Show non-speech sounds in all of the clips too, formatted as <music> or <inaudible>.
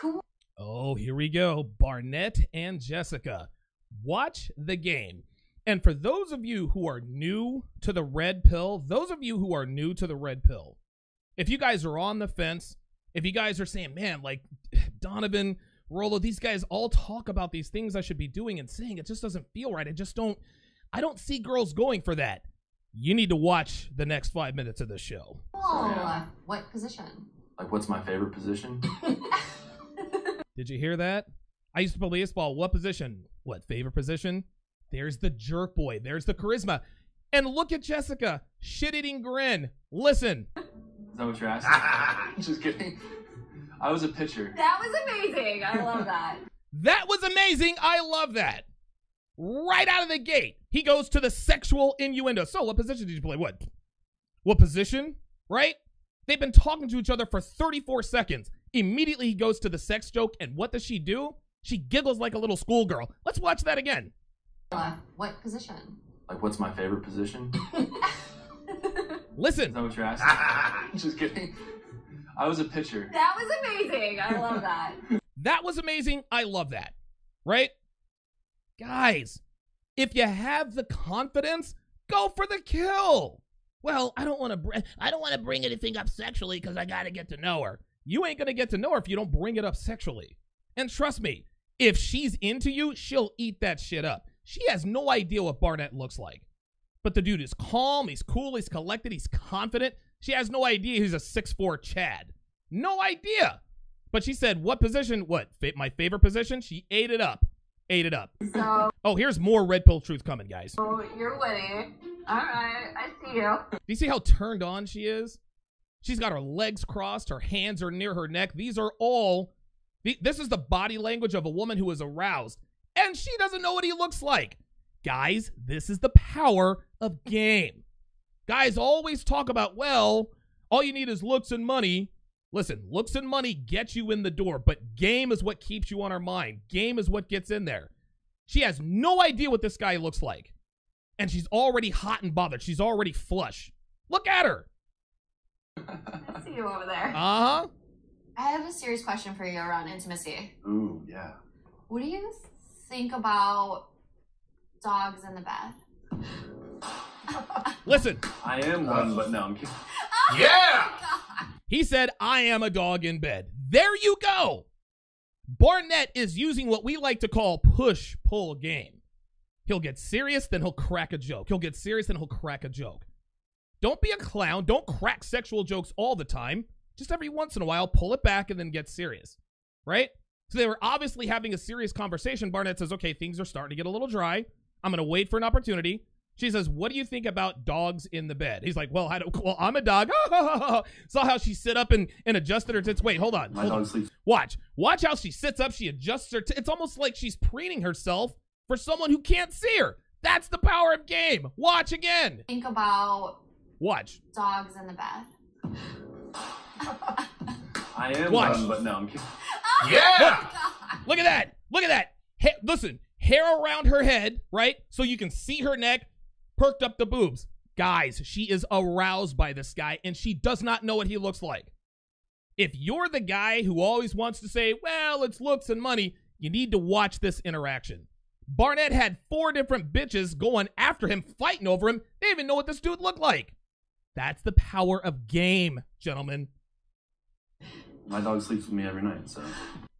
Cool. Oh, here we go. Barnett and Jessica. Watch the game. And for those of you who are new to the red pill, those of you who are new to the red pill, if you guys are on the fence, if you guys are saying, man, like <sighs> Donovan, Rollo, these guys all talk about these things I should be doing and saying, it just doesn't feel right. I just don't, I don't see girls going for that. You need to watch the next five minutes of the show. Cool. Yeah. What position? Like, what's my favorite position? <laughs> Did you hear that? I used to play baseball. What position? What favorite position? There's the jerk boy. There's the charisma. And look at Jessica, shit eating grin. Listen. Is that what you're asking? <laughs> Just kidding. I was a pitcher. That was amazing. I love that. That was amazing. I love that. Right out of the gate, he goes to the sexual innuendo. So, what position did you play? What? What position? Right? They've been talking to each other for 34 seconds. Immediately, he goes to the sex joke, and what does she do? She giggles like a little schoolgirl. Let's watch that again. Uh, what position? Like, what's my favorite position? <laughs> Listen. Is Listen. that what you're asking? <laughs> Just kidding. I was a pitcher. That was amazing. I love that. <laughs> That was amazing. I love that. Right? Guys, if you have the confidence, go for the kill. Well, I don't want to br- I don't want to bring anything up sexually cuz I got to get to know her. You ain't to get to know her if you don't bring it up sexually. And trust me, if she's into you, she'll eat that shit up. She has no idea what Barnett looks like. But the dude is calm, he's cool, he's collected, he's confident. She has no idea he's a 6'4 Chad. No idea. But she said, What position? What? My favorite position? She ate it up. Ate it up. So Oh, here's more Red Pill Truth coming, guys. Oh, you're winning. All right, I see you. Do you see how turned on she is? She's got her legs crossed, her hands are near her neck. These are all, this is the body language of a woman who is aroused, and she doesn't know what he looks like. Guys, this is the power of game. Guys always talk about, well, all you need is looks and money. Listen, looks and money get you in the door, but game is what keeps you on our mind. Game is what gets in there. She has no idea what this guy looks like. And she's already hot and bothered. She's already flush. Look at her. I see you over there. Uh huh. I have a serious question for you around intimacy. Ooh, yeah. What do you think about dogs in the bed? <laughs> Listen, I am one, but no, I'm kidding. <laughs> Yeah! he said, I am a dog in bed. There you go. Barnett is using what we like to call push pull game. He'll get serious, then he'll crack a joke. He'll get serious, then he'll crack a joke. Don't be a clown. Don't crack sexual jokes all the time. Just every once in a while, pull it back and then get serious. Right? So they were obviously having a serious conversation. Barnett says, okay, things are starting to get a little dry. I'm going to wait for an opportunity. She says, "What do you think about dogs in the bed?" He's like, "Well, I don't. Well, I'm a dog." <laughs> Saw how she sit up and, and adjusted her tits. Wait, hold on. My hold on. dog sleeps. Watch. Watch how she sits up. She adjusts her. T- it's almost like she's preening herself for someone who can't see her. That's the power of game. Watch again. Think about Watch. dogs in the bed. <laughs> I am Watch. one, but no, I'm kidding. Oh yeah. Look at that. Look at that. Ha- listen, hair around her head, right? So you can see her neck, perked up the boobs. Guys, she is aroused by this guy and she does not know what he looks like. If you're the guy who always wants to say, well, it's looks and money, you need to watch this interaction. Barnett had four different bitches going after him, fighting over him. They didn't even know what this dude looked like. That's the power of game, gentlemen. My dog sleeps with me every night, so.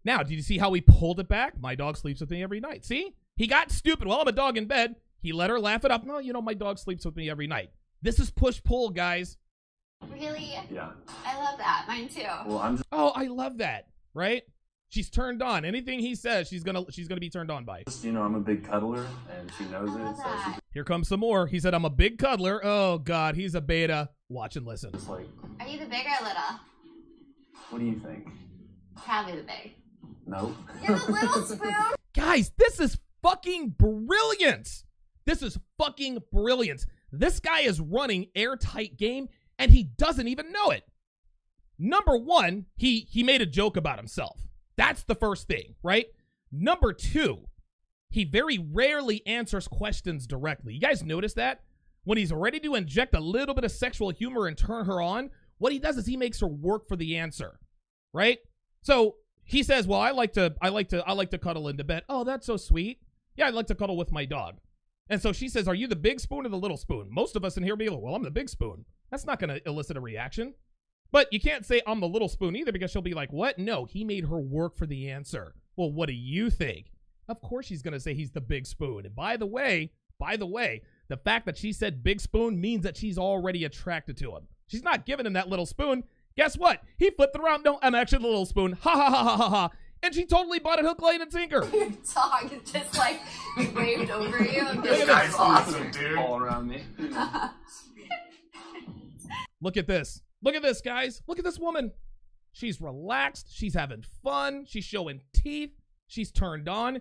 Now, did you see how he pulled it back? My dog sleeps with me every night. See? He got stupid. Well, I'm a dog in bed. He let her laugh it up. No, you know, my dog sleeps with me every night. This is push pull, guys. Really? Yeah. I love that. Mine too. Well, I'm just- Oh, I love that. Right? She's turned on. Anything he says, she's gonna she's gonna be turned on by. just, you know, I'm a big cuddler, and she knows it, so that. she's Here comes some more. He said, I'm a big cuddler. Oh god, he's a beta. Watch and listen. just like, Are you the big or little? what do you think? Probably the big. No. You're the little <laughs> spoon. Guys, this is fucking brilliant. This is fucking brilliant. This guy is running airtight game and he doesn't even know it. Number 1, he he made a joke about himself. That's the first thing, right? Number 2, he very rarely answers questions directly. You guys notice that? When he's ready to inject a little bit of sexual humor and turn her on, what he does is he makes her work for the answer, right? So he says, "Well, I like to I like to I like to cuddle into bed." Oh, that's so sweet. Yeah, I'd like to cuddle with my dog. And so she says, "Are you the big spoon or the little spoon?" Most of us in here be like, "Well, I'm the big spoon." That's not going to elicit a reaction. But you can't say I'm the little spoon either because she'll be like, "What? No, he made her work for the answer." Well, what do you think? Of course she's going to say he's the big spoon. And by the way, by the way, the fact that she said big spoon means that she's already attracted to him. She's not giving him that little spoon. Guess what? He flipped it around. No, I'm actually the little spoon. Ha ha ha ha ha ha. And she totally bought it hook, line, and sinker. <laughs> Your dog is just like waved over you. And Look at awesome, dude. All around me. <laughs> Look at this. Look at this, guys. Look at this woman. She's relaxed. She's having fun. She's showing teeth. She's turned on.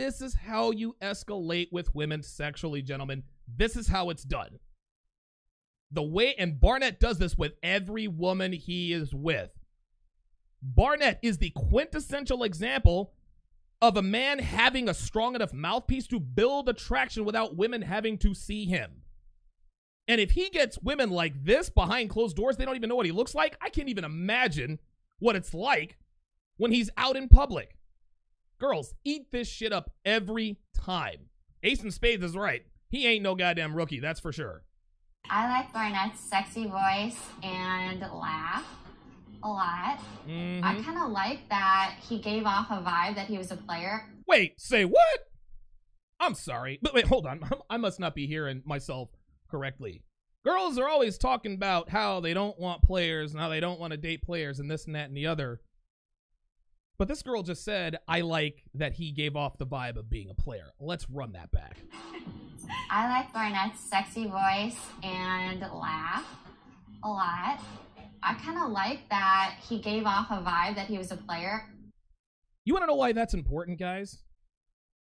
This is how you escalate with women sexually, gentlemen. This is how it's done. The way, and Barnett does this with every woman he is with. Barnett is the quintessential example of a man having a strong enough mouthpiece to build attraction without women having to see him. And if he gets women like this behind closed doors, they don't even know what he looks like. I can't even imagine what it's like when he's out in public. Girls, eat this shit up every time. Ace and Spades is right. He ain't no goddamn rookie, that's for sure. I like Barnett's sexy voice and laugh a lot. Mhm. I kind of like that he gave off a vibe that he was a player. Wait, say what? I'm sorry, but wait, hold on. <laughs> I must not be hearing myself correctly. Girls are always talking about how they don't want players and how they don't want to date players and this and that and the other. But this girl just said, I like that he gave off the vibe of being a player. Let's run that back. <laughs> I like Barnett's sexy voice and laugh a lot. I kind of like that he gave off a vibe that he was a player. You want to know why that's important, guys?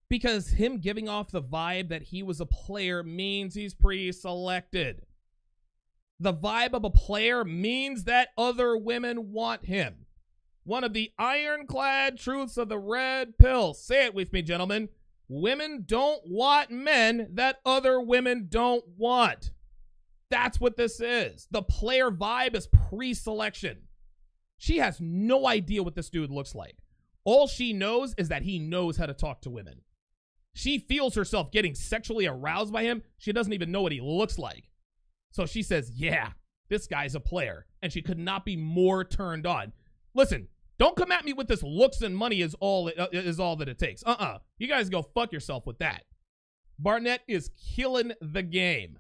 Because him giving off the vibe that he was a player means he's pre selected. The vibe of a player means that other women want him. One of the ironclad truths of the red pill. Say it with me, gentlemen. Women don't want men that other women don't want. That's what this is. The player vibe is pre selection. She has no idea what this dude looks like. All she knows is that he knows how to talk to women. She feels herself getting sexually aroused by him. She doesn't even know what he looks like. So she says, Yeah, this guy's a player. And she could not be more turned on. Listen, don't come at me with this looks and money is all it, uh, is all that it takes. Uh-uh. You guys go fuck yourself with that. Barnett is killing the game.